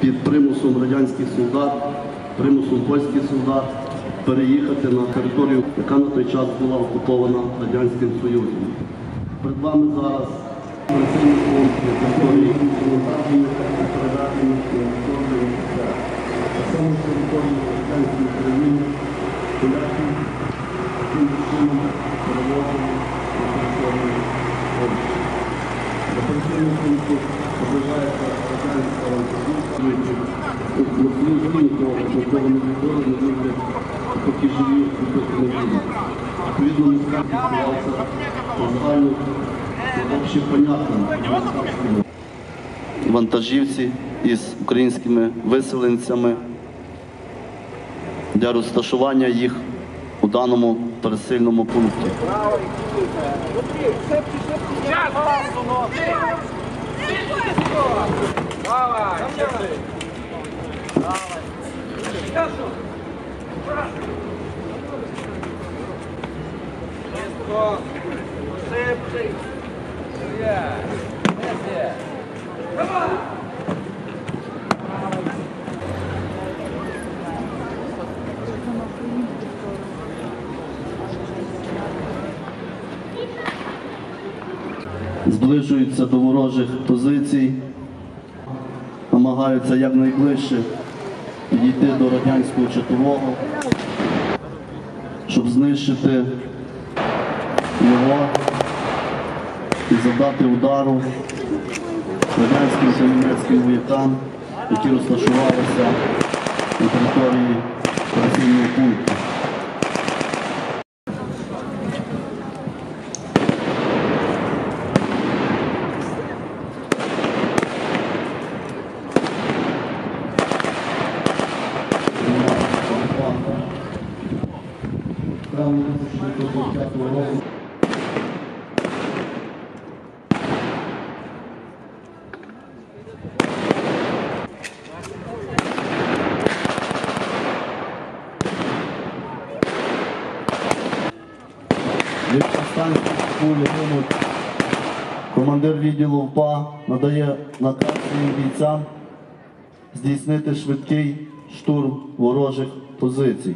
під примусом радянських солдат, примусом польських солдат переїхати на територію, яка на той час була окупована Радянським Союзом. Перед вами зараз операційний фонд на території Волонтерії, передати на з території Радянської України, поляки таким чином перевозили на територію Польщі. Вантажівці із українськими виселенцями для розташування їх у даному пересильному пункті. Давай, держи. Давай. Кашу. Швидко. Шибчий. Я. Давай. Зближуються до ворожих позицій, намагаються якнайближче підійти до радянського чотового, щоб знищити його і завдати удару радянським та німецьким воякам, які розташувалися на території операційного пункту. Травня 1945 року. Командир відділу ВПА надає наказ своїм бійцям здійснити швидкий штурм ворожих позицій.